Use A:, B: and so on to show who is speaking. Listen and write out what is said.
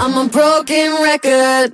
A: I'm a broken record.